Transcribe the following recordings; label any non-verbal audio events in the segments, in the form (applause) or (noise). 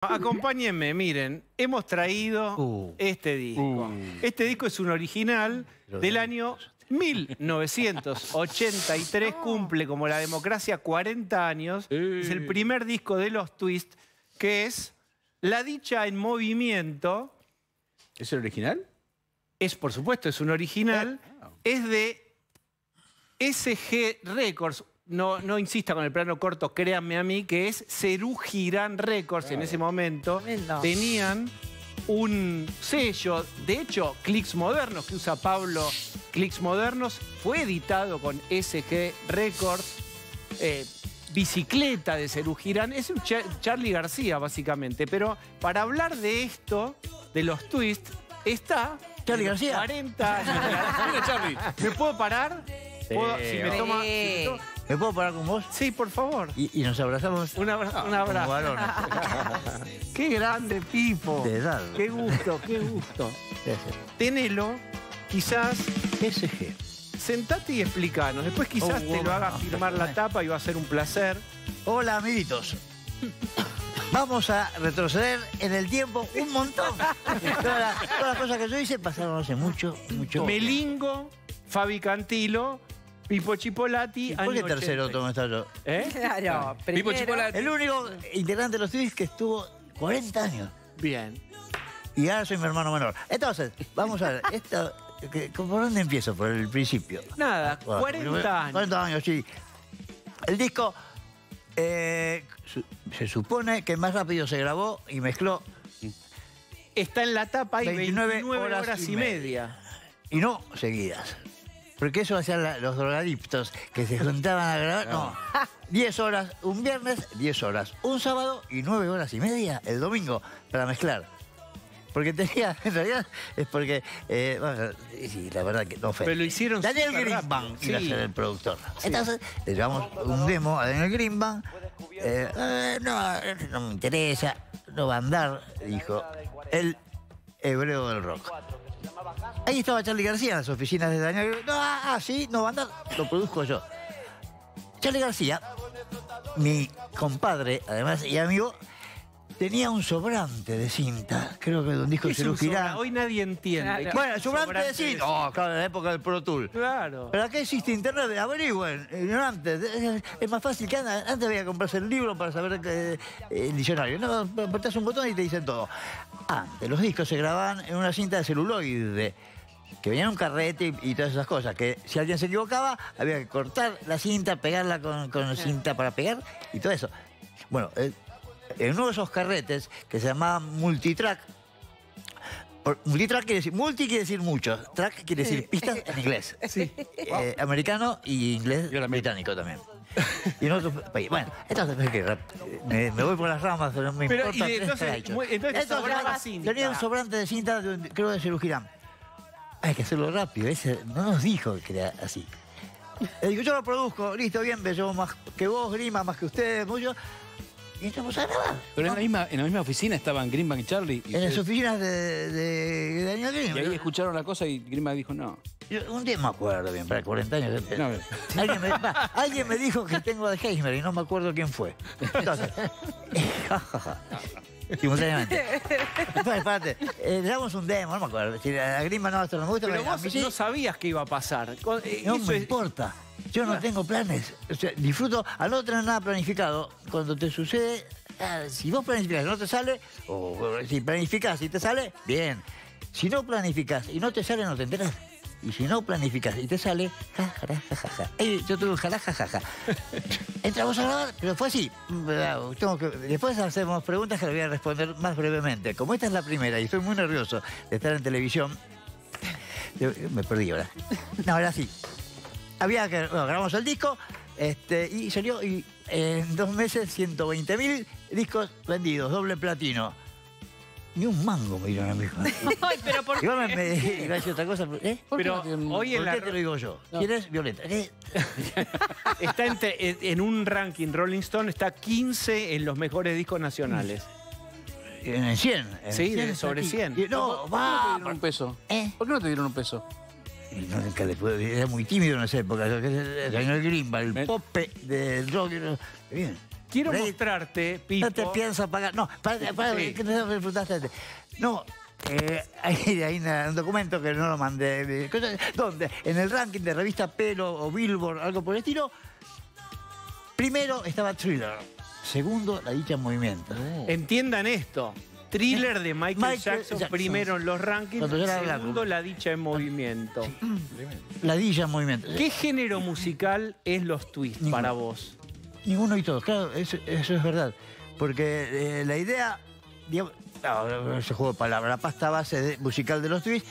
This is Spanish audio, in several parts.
Acompáñenme, miren, hemos traído Uh. este disco. Uh. Este disco es un original del año 1983, cumple como la democracia 40 años. Es el primer disco de los Twist, que es La dicha en movimiento. ¿Es el original? Es, por supuesto, es un original. Es de SG Records. No, no insista con el plano corto, créanme a mí, que es Cerú Girán Records en ese momento. Tremendo. Tenían un sello, de hecho, Clicks Modernos, que usa Pablo Clicks Modernos, fue editado con SG Records. eh, bicicleta de Cerú Girán, es un Cha- Charlie García, básicamente. Pero para hablar de esto, de los twists, está. Los García. 40 años. (laughs) Mira, Charlie. ¿Me puedo parar? ¿Puedo- si me Sí. toma- si me to- ¿Me puedo parar con vos? Sí, por favor. Y, y nos abrazamos Un abra- un abrazo. (laughs) Qué grande, Pipo. De edad. Qué gusto, qué gusto. Gracias. Tenelo, quizás, SG. sentate y explícanos. Después quizás Oh, te lo haga wow. firmar la tapa y va a ser un placer. Hola, amiguitos. Vamos a retroceder en el tiempo un montón. Todas las, todas las cosas que yo hice pasaron hace mucho, mucho. Melingo, Fabi Cantilo, Pipo Chipolati. ¿Por qué tercero 80. tomo esta yo? ¿Eh? (laughs) Claro, Pipo primero. Chipolati. El único integrante de los Twins que estuvo 40 años. Bien. Y ahora soy mi hermano menor. Entonces, vamos a ver. (laughs) Esto, ¿Por dónde empiezo? Por el principio. Nada, Bueno, 40 años. 40 años, sí. El disco eh, su- se supone que más rápido se grabó y mezcló Está en la tapa y 29, 29 horas, horas y y media. y no seguidas. Porque eso hacían la- los drogadictos que se juntaban a grabar. No. (laughs) 10 horas un viernes, 10 horas un sábado y 9 horas y media el domingo para mezclar. Porque tenía, (laughs) en realidad, es porque, eh, bueno, sí, la verdad que no fue. Pero lo hicieron Daniel Greenbank rápido. iba a Sí. ser el productor. Entonces, le llevamos un demo a Daniel Greenbank. Eh, eh, no, no me interesa, no va a andar, dijo el hebreo del rock. Ahí estaba Charlie García en las oficinas de Daniel. No, ah, ah, sí, no va a andar, lo produzco yo. Charlie García, mi compadre, además, y amigo, tenía un sobrante de cinta. Creo que de un disco ¿Qué de Girán. sobra- Hoy nadie entiende. Claro. Bueno, sobrante, Sobrante de cinta. Oh, claro, en la época del Pro Tool. Claro. ¿Pero qué existe internet? Averigüen, ignorantes. Es- Es más fácil que antes. Antes había que comprarse el libro para saber que, eh, el diccionario. No, apretás un botón y te dicen todo. Antes, los discos se grababan en una cinta de celuloide. Que venía en un carrete y, y todas esas cosas. Que si alguien se equivocaba, había que cortar la cinta, pegarla con, con cinta para pegar y todo eso. Bueno, eh, en uno de esos carretes que se llamaba Multitrack, multitrack quiere decir, multi quiere decir mucho, track quiere decir pistas en inglés. (laughs) Sí. Eh, americano y inglés Yo también. británico también. Y en otros países. Bueno, entonces es que rap- me, me voy por las ramas, pero no me Pero, importa. y entonces, muy- entonces sobraba tenía- cinta. Tenía un sobrante de cinta, de un- creo de Cerú Girán. Hay que hacerlo rápido, ese no nos dijo que era así. Le digo, yo lo produzco, listo, bien, me llevo más que vos, Grima, más que ustedes, mucho. Y entramos a grabar. Pero en la misma, en la misma oficina estaban Greenbank y Charlie. Y, En las ustedes- oficinas de, de Daniel y Green. ahí escucharon la cosa y Greenbank dijo no. Yo un día me acuerdo bien, para 40 años. (laughs) No, Alguien, me, va, alguien me dijo que tengo Alzheimer y no me acuerdo quién fue. Entonces, (laughs) simultáneamente. Bueno, espérate, eh, le damos un demo, no me acuerdo. Si a Grima no, esto no me gusta, Pero a vos mí sí. no sabías qué iba a pasar. Con- eh, No eso me es- importa. Yo no tengo planes. O sea, disfruto al no tener nada planificado. Cuando te sucede, ah, si vos planificas y no te sale, o si planificas y te sale, bien. Si no planificas y no te sale, no te enteras. Y si no planificas y te sale, ja, ja, ja, ja, ja. Ey, yo tuve un ja, ja, ja. (laughs) Entramos a grabar, pero fue así. ¿verdad? Tengo que- después hacemos preguntas que le voy a responder más brevemente. Como esta es la primera y estoy muy nervioso de estar en televisión, (laughs) me perdí ahora. No, ahora sí. Había que. Bueno, grabamos el disco este, y salió y en dos meses 120 mil discos vendidos, doble platino. Ni un mango me dieron a mi hijo. (laughs) Ay, pero ¿por me, qué? me iba a decir otra cosa. ¿eh? ¿Por qué Pero no hoy en ¿Por la, qué te lo digo yo? ¿Quién es? Violeta. (laughs) Está entre- en, en un ranking Rolling Stone, está 15 en los mejores discos nacionales. En el 100. en Sí, 100 de- está sobre aquí. 100. Y- No, ¿Por qué no te va. dieron un peso? ¿Eh? ¿Por qué no te dieron un peso? Nunca le era muy tímido en esa época. Que- Daniel Greenbaum, el pope del rock. Bien. Quiero mostrarte, Pipo. No te pienso pagar. No, para, para, Sí. que no disfrutaste. No, eh, hay, hay una- un documento que no lo mandé. de- cosas- donde en el ranking de revista Pelo o Billboard, algo por el estilo, primero estaba Thriller. Segundo, La Dicha en Movimiento. Entiendan esto. Thriller de Michael, Michael Jackson, Jackson. primero en los rankings, segundo. La Dicha en Movimiento. La Dicha en Movimiento. ¿Qué género musical es los twists Ninguno. para vos? Ninguno y todos, claro, eso, eso es verdad. Porque eh, la idea, digamos, no, ese juego de palabras, la pasta base de- musical de los twists,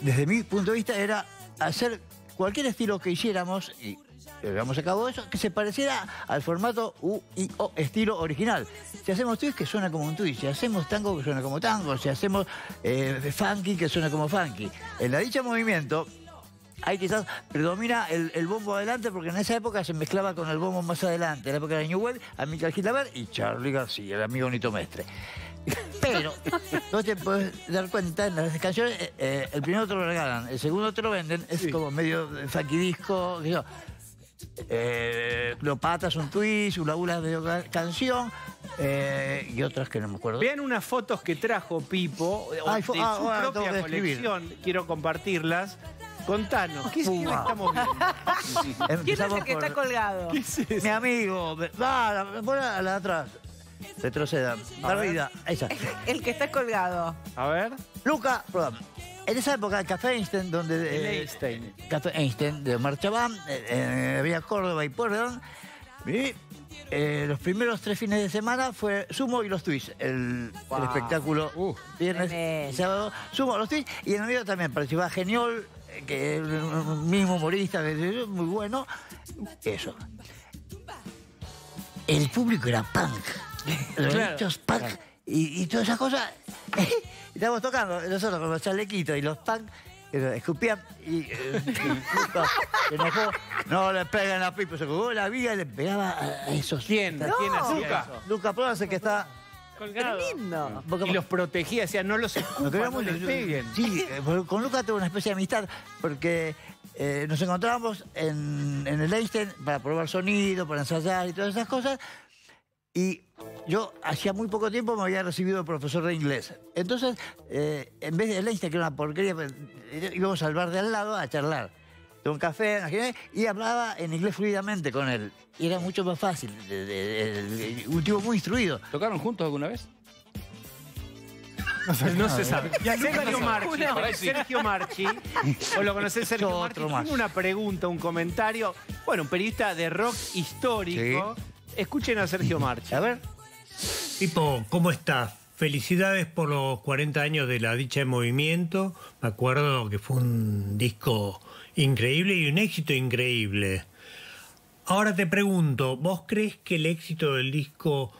desde mi punto de vista, era hacer cualquier estilo que hiciéramos, y llevamos a cabo eso, que se pareciera al formato U y O estilo original. Si hacemos twist, que suena como un twist. Si hacemos tango, que suena como tango. Si hacemos eh, funky, que suena como funky. En la dicha movimiento, ahí quizás predomina el, el bombo adelante porque en esa época se mezclaba con el bombo más adelante. En la época de New Wave, Amílcar Gilabert y Charlie García, el amigo Nito Mestre. Pero, vos te podés dar cuenta, en las canciones, eh, eh, el primero te lo regalan, el segundo te lo venden, es como medio funky disco, yo. Eh, Cleopatra es un twist, Ula Ula es medio ca- canción, eh, y otras que no me acuerdo. Vean unas fotos que trajo Pipo de ah, su tengo propia colección. Quiero compartirlas. Contanos, ¿qué, qué estamos viendo? ¿Quién es el que está colgado? ¿Qué es eso? Mi amigo, va, la, pon a la de atrás. Retroceda. Barrida, esa. El que está colgado. A ver. Luca, perdón. En esa época, el Café Einstein, donde... Eh, Einstein. Café Einstein, de Omar Chabán, eh, eh, había Córdoba y Pueyrredón. Y eh, los primeros tres fines de semana fue Sumo y los Twists, el, el espectáculo Uh. viernes, Tremendo. sábado, Sumo, los Twists, y en el medio también participaba Geniol, eh, que es un mismo humorista, muy bueno. Eso. El público era punk. Los Claro, punk y, y todas esas cosas. (laughs) y estábamos tocando nosotros con los chalequitos y los punk. eh, Escupían y eh, (laughs) enojó. No le pegan a Pipo, se jugó la viga y le pegaba a esos. ¿Quién? ¿Quién hacía Luca, eso? Luca que está. Tremendo. Boca- Y los protegía, decía, no los escupan, no les peguen. Sí, eh, con Luca tuve una especie de amistad porque eh, nos encontrábamos en, en el Einstein para probar sonido, para ensayar y todas esas cosas. Y yo hacía muy poco tiempo me había recibido de profesor de inglés. Entonces, eh, en vez del Einstein, que era una porquería, pues, eh, íbamos al bar de al lado a charlar. De un café, imaginé, y hablaba en inglés fluidamente con él. Y era mucho más fácil. de- de- de- un tipo muy instruido. ¿Tocaron juntos alguna vez? No se sabe. (laughs) Sergio Marchi. (laughs) Sergio Marchi, o lo conocés Sergio Marchi, otro más. tiene una pregunta, un comentario. Bueno, un periodista de rock histórico. Escuchen a Sergio Marchi. A ver. Pipo, ¿cómo estás? Felicidades por los 40 años de La Dicha en Movimiento. Me acuerdo que fue un disco increíble y un éxito increíble. Ahora te pregunto, ¿vos crees que el éxito del disco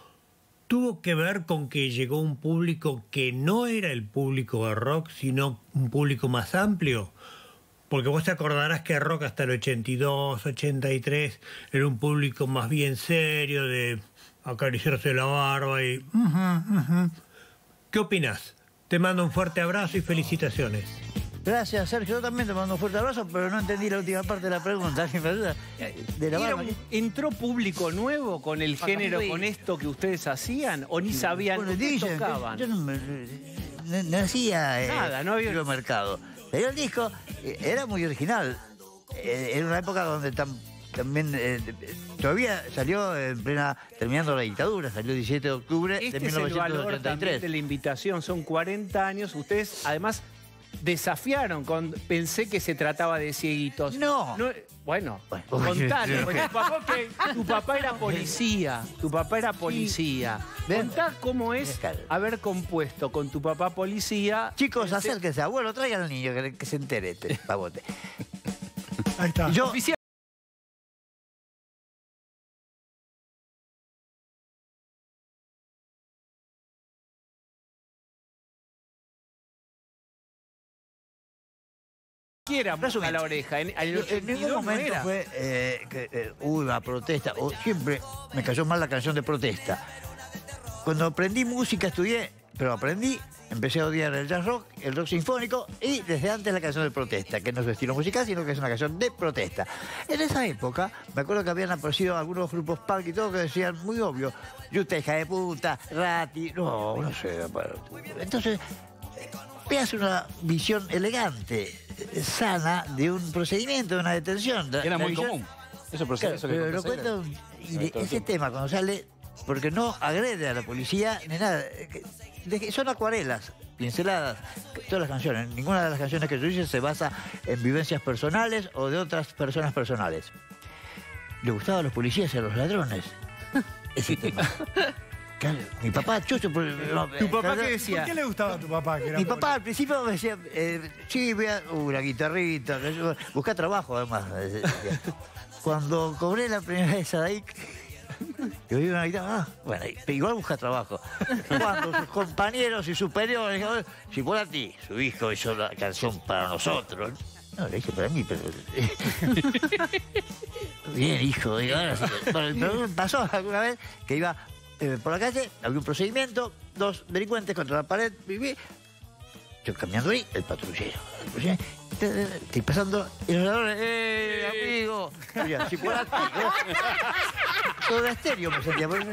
tuvo que ver con que llegó un público que no era el público de rock, sino un público más amplio? Porque vos te acordarás que rock hasta el 82, 83 era un público más bien serio, de acariciarse la barba y... ¿Qué opinas? Te mando un fuerte abrazo y felicitaciones. Gracias, Sergio. Yo también te mando un fuerte abrazo, pero no entendí la última parte de la pregunta. De la ¿Era barba. un- ¿Entró público nuevo con el género, con esto que ustedes hacían? ¿O ni sabían Bueno, dicen, tocaban? Yo no, me- no- no hacía eh, Nada, no había- mercado. Pero el disco eh, era muy original. Eh, era una época donde tam- también eh, todavía salió en plena terminando la dictadura, salió el 17 de octubre Este de es el 1983. de la invitación. Son 40 años. Ustedes, además, desafiaron. Con, pensé que se trataba de cieguitos. No. Bueno, Bueno, porque tu, papá, ok, tu papá era policía. Tu papá era policía. ¿Ven? Contá cómo es haber compuesto con tu papá policía. Chicos, acérquense, abuelo, traigan al niño que, que se entere este pavote. Ahí está. Yo, A la oreja. En, en En 82 ningún momento fue, eh, que, eh, uy, la protesta. O siempre me cayó mal la canción de protesta. Cuando aprendí música, estudié pero aprendí, empecé a odiar el jazz rock, el rock sinfónico y desde antes la canción de protesta, que no es su estilo musical, sino que es una canción de protesta. En esa época, me acuerdo que habían aparecido algunos grupos punk y todo que decían muy obvio, yuta hija de puta, rati, no, no sé. Entonces, veas una visión elegante, sana de un procedimiento, de una detención. Era La muy visión- común. Eso por Claro, pero lo cuento, y de- ese tema cuando sale, porque no agrede a la policía ni nada, eh, son acuarelas, pinceladas, todas las canciones, ninguna de las canciones que yo hice se basa en vivencias personales o de otras personas personales. Le gustaba a los policías y a los ladrones. (laughs) Ese tema. Claro, mi papá, chucho, por- no, ¿Tu papá eh, qué decía? ¿Por qué le gustaba a tu papá? Que era mi pobre? papá al principio me decía, eh, sí, voy a, uh, guitarrita, yo- busca trabajo además. decía. Cuando cobré la primera vez a ahí, que oí una guitarra, ah, bueno, igual busca trabajo. Cuando sus compañeros y superiores, si fuera a ti, su hijo hizo la canción para nosotros. No, le dije para mí, pero... (laughs) Bien, hijo, digo, ahora sí. Bueno, pero me pasó alguna vez que iba eh, por la calle, había un procedimiento, dos delincuentes contra la pared, viví, yo caminando ahí, el patrullero. El Estoy pasando y los ladrones, ¡eh, amigo! Mira, si fuera ti, ¿no? (laughs) Todo estéreo me sentía. por-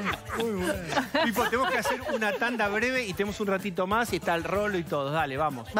Pipo, tenemos que hacer una tanda breve y tenemos un ratito más y está el rolo y todo. Dale, vamos. Va,